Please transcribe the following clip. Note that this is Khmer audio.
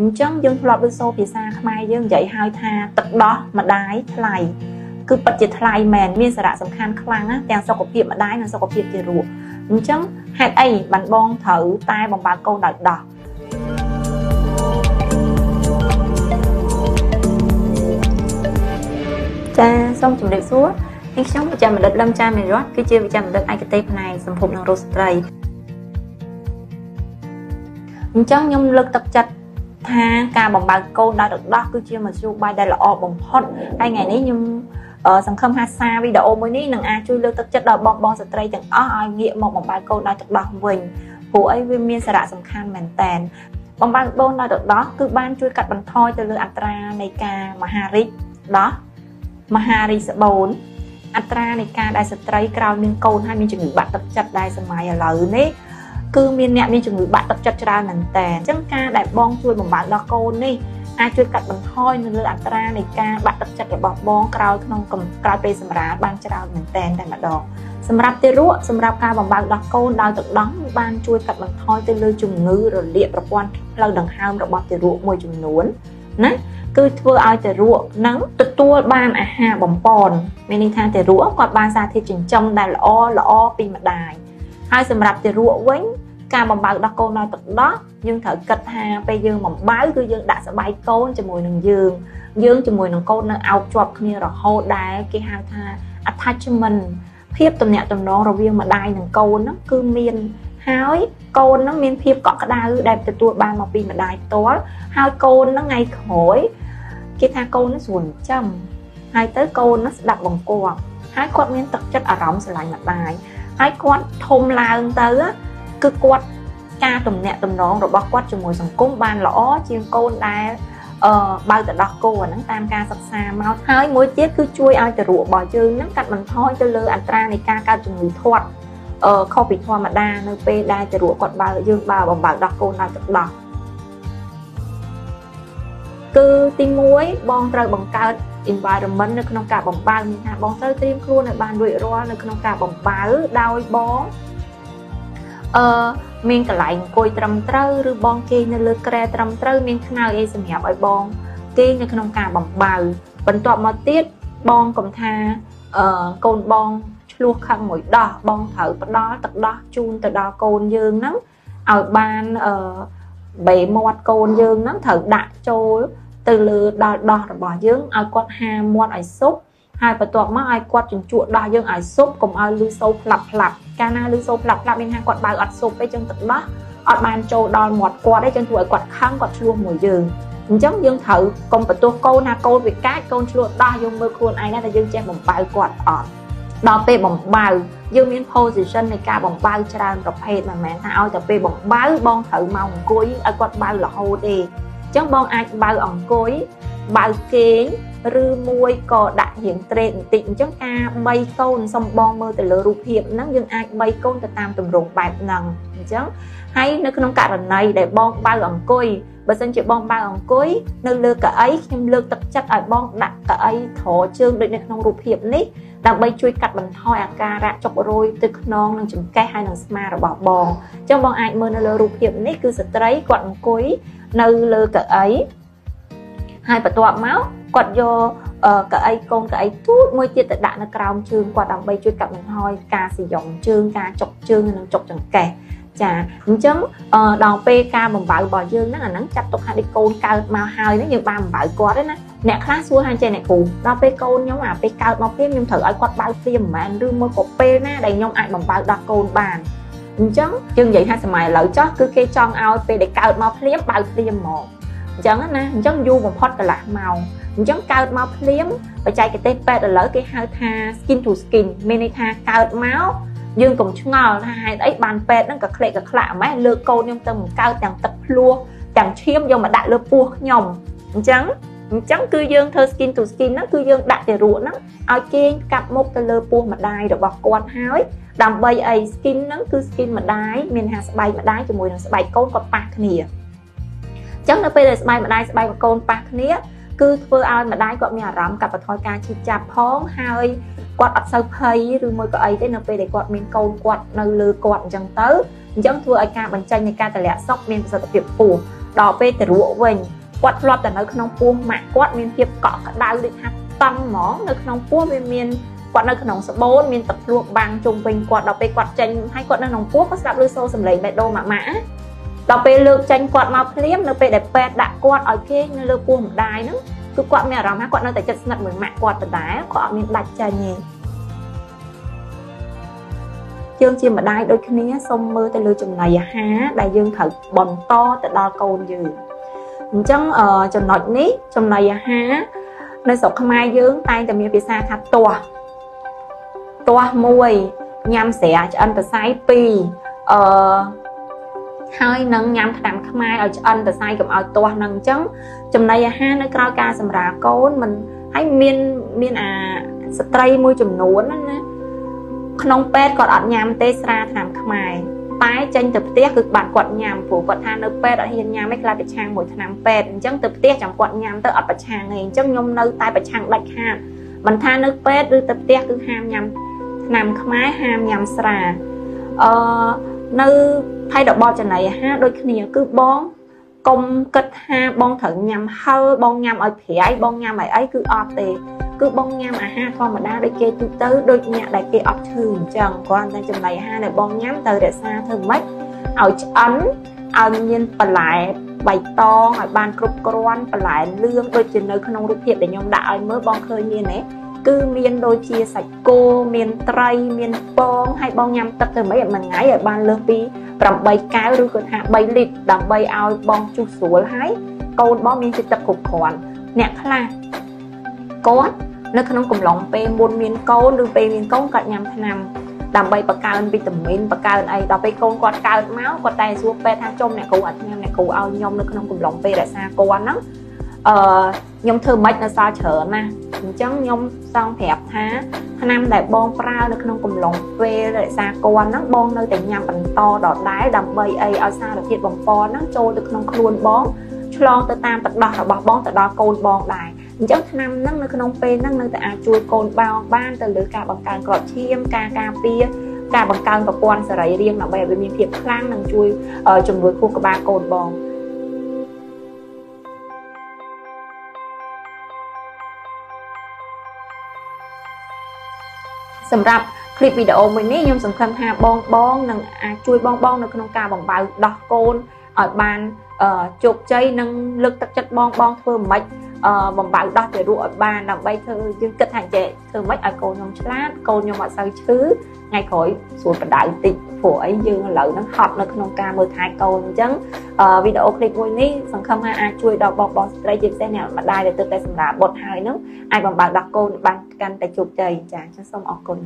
អញ្ចឹងយើងធ្លាប់ឮសូរភាសាខ្មែរយើងនិយាយហៅថាទឹកដោះម្ដាយថ្លៃគឺពិតជាថ្លៃមែនមានសារៈសំខាន់ខ្លាំងណាទាំងសុខភាពម្ដាយនិងសុខភាពទារកអញ្ចឹងហេតុអីបានបងត្រូវតែបំបើកកូនដោយដោះចាសូមជម្រាបសួរនេះខ្ញុំវិជ្ជាបណ្ឌិតលឹមចាមេរតគឺជាវិជ្ជាបណ្ឌិតឯកទេសផ្នែកសម្ភពនិងរោគស្ត្រីអញ្ចឹងខ្ញុំលើកទឹកចិត្ត ថាការបំបើកកូនដោយទឹកដោះគឺជាមធ្យោបាយដែលល្អបំផុតហើយថ្ងៃនេះខ្ញុំសង្ឃឹមថាសារវីដេអូមួយនេះនឹងអាចជួយលើកទឹកចិត្តដល់បងបងស្ត្រីទាំងអស់ឲ្យងាកមកបំបើកកូនដោយទឹកដោះវិញព្រោះអីវាមានសារៈសំខាន់មែនតើបំបើកបូនដោយទឹកដោះគឺបានជួយកាត់បន្ថយទៅលើអត្រានៃការមហារីកដោះមហារីកសបូនអត្រានៃការដែលស្ត្រីក្រោយមានកូនហើយមានជំងឺបាក់ទឹកចិត្តដែលសម័យឥឡូវនេះ គឺមានអ្នកមានជំងឺបាក់ទឹកចិត្តច្រើនមែនតើអញ្ចឹងការដែលបងជួយបំបើកដល់កូននេះអាចជួយកាត់បន្ថយនៅលើអត្រានៃការបាក់ទឹកចិត្តរបស់បងក្រោយក្នុងក្រោយពេលសម្រាលបានច្រើនមែនតើតែម្ដងសម្រាប់ទារកសម្រាប់ការបំបើកដោះកូនដោយទឹកដោះបានជួយកាត់បន្ថយទៅលើជំងឺរលាកប្រព័ន្ធផ្លូវដង្ហើមរបស់ទារកមួយចំនួនណាគឺធ្វើឲ្យទារកនឹងទទួលបានអាហារបំពន់មានន័យថាទារកគាត់បានសារធាតុចិញ្ចឹមដែលល្អល្អពីម្ដាយ ហើយសម្រាប់ទារកវិញការបំបើកដោះកូនដោយទឹកដោះយើងត្រូវគិតថាពេលយើងបំបើគឺយើងដាក់ស្បែកកូនជាមួយនឹងយើងយើងជាមួយនឹងកូននៅអោបជាប់គ្នារហូតដែលគេហៅថា attachment ភាពទំនាក់ទំនងរវាងម្ដាយនិងកូនហ្នឹងគឺមានហើយកូនហ្នឹងមានភាពកក់ក្ដៅដែលទទួលបានមកពីម្ដាយផ្ទាល់ហើយកូនហ្នឹងថ្ងៃក្រោយគេថាកូនហ្នឹងស្រួលចិញ្ចឹមហើយទៅកូនហ្នឹងស្ដាប់បង្គាប់ហើយគាត់មានទឹកចិត្តអារម្មណ៍ស្រឡាញ់ម្ដាយ ហើយគាត់ធំឡើងទៅគឺគាត់ការទំនាក់ទំនងរបស់គាត់ជាមួយសង្គមបានល្អជាងកូនដែលអឺបើទៅដោះគោអាហ្នឹងតាមការសិក្សាមកហើយមួយទៀតគឺជួយឲ្យទារករបស់យើងហ្នឹងកាត់បន្ថយទៅលើអត្រានៃការកើតជំងឺធាត់អឺខុសពីធម្មតានៅពេលដែលទារកគាត់បើយើងបើបំបើដោះកូនដោយទឹកដោះ គឺទី1បងត្រូវបង្កើត environment នៅក្នុងការបំបើមានថាបងត្រូវត្រៀមខ្លួនឲ្យបានរួចរាល់នៅក្នុងការបំបើដោយបងអឺមានកន្លែងអង្គុយត្រឹមត្រូវឬបងគេងនៅលើក្រែត្រឹមត្រូវមានខ្នើយអីសម្រាប់ឲ្យបងគេងនៅក្នុងការបំបៅបន្ទាប់មកទៀតបងកុំថាអឺកូនបងឆ្លោះខឹងមួយដោះបងត្រូវផ្ដល់ទឹកដោះជូនទៅដល់កូនយើងហ្នឹងឲ្យបានអឺ បេមាត់កូនយើងហ្នឹងត្រូវដាក់ចូលទៅលើដល់ដោះរបស់យើងឲ្យគាត់ហាមាត់ឲ្យសុបហើយបន្ទាប់មកឲ្យគាត់ជញ្ជក់ដោះយើងឲ្យសុបកុំឲ្យលឺសូរផ្លាប់ផ្លាប់កាលណាលឺសូរផ្លាប់ផ្លាប់មានថាគាត់បើអត់សុបទេចឹងទឹកដោះអត់បានចូលដល់មាត់គាត់ទេចឹងធ្វើឲ្យគាត់ខឹងគាត់ឆ្លោះមួយយើងអញ្ចឹងយើងត្រូវកុំបន្ទោសកូនណាកូនវាកាចកូនឆ្លោះដោះយើងមើលខ្លួនឯងណាតែយើងចេះបំបើគាត់អត់ ដល់ពេលបំបើយើងមាន position នៃការបំបើច្រើនប្រភេទមិនមែនថាឲ្យតែពេលបំបើបងត្រូវមកអង្គុយឲ្យគាត់បើរហូតទេអញ្ចឹងបងអាចបើអង្គុយបើគេងឬមួយក៏ដាក់រៀងត្រេតបន្តិចអញ្ចឹងការបីកូនសំបងមើលទៅលើរូបភាពហ្នឹងយើងអាចបីកូនទៅតាមទម្រង់បែបហ្នឹងអញ្ចឹងហើយនៅក្នុងករណីដែលបងបើអង្គុយបើសិនជាបងបើអង្គុយនៅលើកៅអីខ្ញុំលើកទឹកចិត្តឲ្យបងដាក់កៅអីត្រជើងដូចនៅក្នុងរូបភាពនេះ ដើម្បីជួយកាត់បន្ថយអាការៈចុករយទឹកខ្នងនិងចង្កេះហើយនិងស្មារបស់បងអញ្ចឹងបងអាចមើលនៅលើរូបភាពនេះគឺស្ត្រីគាត់អង្គុយនៅលើកៅអីហើយបន្ទាប់មកគាត់យកកៅអីកូនកៅអីទូចមួយទៀតទៅដាក់នៅក្រោមជើងគាត់ដើម្បីជួយកាត់បន្ថយការសយំជើងការចុកជើងនិងចុកចង្កេះ ចាអញ្ចឹងដល់ពេលការបំបៅរបស់យើងហ្នឹងអាហ្នឹងចាត់ទុកថាដូចកូនកើតមកហើយហ្នឹងយើងបានបំបៅគាត់ទេណាអ្នកខ្លះសួរថាចេះអ្នកគ្រូដល់ពេលកូនខ្ញុំអាពេលកើតមកព្រាមខ្ញុំត្រូវឲ្យគាត់បៅព្រាមមិនមែនឬមកក៏ពេលណាដែលខ្ញុំអាចបំបៅដល់កូនបានអញ្ចឹងយើងនិយាយថាសម័យឥឡូវចោះគឺគេចង់ឲ្យពេលដែលកើតមកព្រាមបៅព្រាមហ្មងអញ្ចឹងណាអញ្ចឹងយូរបំផុតកន្លះម៉ោងអញ្ចឹងកើតមកភ្លាមបច្ចេកទេសពេទ្យឥឡូវគេហៅថា skin to skin មានន័យថាកើតមក យើងកុំឆ្ងល់ថាហេតុអីបានពេទ្យហ្នឹងក៏ក្លេកក៏ខ្លាក់ម៉េះលើកកូនខ្ញុំទៅបង្កើតទាំងទឹកភ្លោះទាំងឈាមយកមកដាក់លើពោះខ្ញុំអញ្ចឹងអញ្ចឹងគឺយើងធ្វើ skin to skin ហ្នឹងគឺយើងដាក់ទារកហ្នឹងឲ្យគេងកាប់មុខទៅលើពោះម្ដាយរបស់គាត់ហើយដើម្បីអី skin ហ្នឹងគឺ skin ម្ដាយមានថាស្បែកម្ដាយជាមួយនឹងស្បែកកូនគាត់ប៉ះគ្នាអញ្ចឹងនៅពេលដែលស្បែកម្ដាយស្បែកកូនប៉ះគ្នា គឺធ្វើឲ្យម្ដាយគាត់មានអារម្មណ៍កាត់បន្ថយការឈឺចាប់ផងហើយគាត់អត់សូវភ័យឬមួយក៏អីទេនៅពេលដែលគាត់មានកូនគាត់នៅលើគាត់អញ្ចឹងទៅអញ្ចឹងធ្វើឲ្យការបញ្ចេញនៃការតម្លាក់សុខមានប្រសិទ្ធភាពខ្ពស់ដល់ពេលទៅរក់វិញគាត់ធ្លាប់តែនៅក្នុងពោះម៉ាក់គាត់មានភាពកក់ក្ដៅដូចថាតឹងហ្មងនៅក្នុងពោះវាមានគាត់នៅក្នុងសបូនមានទឹកភ្លួកបាំងជុំវិញគាត់ដល់ពេលគាត់ចេញហើយគាត់នៅក្នុងពោះក៏ស្ដាប់ឮសូរសំឡេងបេះដូងម៉ាក់ម៉ាក់ ដល់ពេលលើកចេញគាត់មកភ្លាមនៅពេលដែលពេទ្យដាក់គាត់ឲ្យគេនៅលើពោះម្ដាយហ្នឹងគឺគាត់មានអារម្មណ៍ថាគាត់នៅតែចិត្តស្និទ្ធមួយម៉ាក់គាត់ដដែលគាត់អត់មានដាច់ចេញទេយើងជាម្ដាយដូចគ្នាសូមមើលទៅលើចំណីអាហារដែលយើងត្រូវបន្តទៅដល់កូនយើងអញ្ចឹងចំណុចនេះចំណីអាហារនៅស្រុកខ្មែរយើងតែងតែមានភាសាថាទាស់ទាស់មួយញ៉ាំស្រាឆ្អិនប្រស័យ2អឺ ហើយនឹងញ៉ាំថ្នាំខ្មែរឲ្យឆ្អិនប្រស័យកុំឲ្យទាស់នឹងអញ្ចឹងចំណីអាហារនៅក្រៅការសម្រាលកូនមិនហើយមានមានអាស្ត្រីមួយចំនួនណាក្នុងពេទ្យគាត់អត់ញ៉ាំទេស្រាថ្នាំខ្មែរតែចេញទៅផ្ទះគឺបានគាត់ញ៉ាំព្រោះគាត់ថានៅពេទ្យអត់ហ៊ានញ៉ាំទេខ្លាចប្រឆាំងមួយថ្នាំពេទ្យអញ្ចឹងទៅផ្ទះចាំគាត់ញ៉ាំទៅអត់ប្រឆាំងទេអញ្ចឹងខ្ញុំនៅតែប្រឆាំងដាច់ខាតមិនថានៅពេទ្យឬទៅផ្ទះគឺហាមញ៉ាំថ្នាំខ្មែរហាមញ៉ាំស្រាអឺនៅ ថៃរបបចំណីអាហារដូចគ្នាគឺបងកុំគិតថាបងត្រូវញ៉ាំហឹលបងញ៉ាំឲ្យប្រៃបងញ៉ាំឲ្យអីគឺអត់ទេ គឺបងញ៉ាំអាហារធម្មតាដូចគេទូទៅដូចអ្នកដែលគេអត់ឈឺអញ្ចឹងគ្រាន់តែចំណីអាហារដែលបងញ៉ាំទៅរក្សាធ្វើម៉េចឲ្យឆ្អិនឲ្យមានបន្លែបៃតងឲ្យបានគ្រប់គ្រាន់បន្លែលឿងដូចជានៅក្នុងរូបភាពដែលខ្ញុំដាក់ឲ្យមើលបងឃើញមានទេគឺមានដូចជាសាច់គោមានត្រីមានពងហើយបងញ៉ាំទឹកទៅមិនមួយថ្ងៃឲ្យបានលើសពី 8កែវឬក៏ថា3លីត្រដើម្បីឲ្យបងជុះស្រួលហើយកូនបងមានជាតិទឹកគ្រប់គ្រាន់អ្នកខ្លះគាត់នៅក្នុងកំឡុងពេលមុនមានកូនឬពេលមានកូនគាត់ញ៉ាំថ្នាំដើម្បីបង្កើនវីតាមីនបង្កើនអីដល់ពេលកូនគាត់កើតមកគាត់តែសួរពេទ្យថាចំអ្នកគ្រូអត់ញ៉ាំអ្នកគ្រូឲ្យខ្ញុំនៅក្នុងកំឡុងពេលរក្សាគាត់ហ្នឹង អឺខ្ញុំធ្វើមិននៅសល់ច្រើនណាស់អញ្ចឹងខ្ញុំសង្ប្រាប់ថាថ្នាំដែលបងប្រើនៅក្នុងកំឡុងពេលរក្សាកូនហ្នឹងបងនៅតែញ៉ាំបន្តដដែលដើម្បីអីឲ្យសារធាតុបំពន់ហ្នឹងចូលទៅក្នុងខ្លួនបងឆ្លងទៅតាមទឹកដោះរបស់បងទៅដល់កូនបងដែរអញ្ចឹងថ្នាំហ្នឹងនៅក្នុងពេលហ្នឹងនៅតែអាចជួយកូនបងបានទៅលើការបង្កើនក្របឈាមការការពារការបង្កើនប្រព័ន្ធសរីរាង្គដើម្បីឲ្យវាមានភាពខ្លាំងនិងជួយជំនួយខួរក្បាលកូនបង សម្រាប់คลิปវីដេអូមួយនេះខ្ញុំសង្ឃឹមថាបងបងនឹងអាចជួយបងបងនៅក្នុងការបំបើដោះកូនឲ្យបានជោគជ័យនិងលើកទឹកចិត្តបងបងធ្វើមិនខ្មិចបំបើដោះទៅរក់ឲ្យបានដើម្បីធ្វើយើងគិតថាចេះធ្វើមិនឲ្យកូនខ្ញុំឆ្លាតកូនខ្ញុំអត់សូវឈឺថ្ងៃក្រោយស្រួលបដៅតិច ព្រោះអីយើងឥឡូវហ្នឹងហត់នៅក្នុងការមើលថែកូនអញ្ចឹងវីដេអូឃ្លីបមួយនេះសង្ឃឹមថាអាចជួយដល់បងបងស្ត្រីជាពិសេសអ្នកម្ដាយដែលទើបតែសម្រាលបុត្រហើយហ្នឹងអាចបំបើកដល់កូនបានកាន់តែជោគជ័យចា៎សូមអរគុណ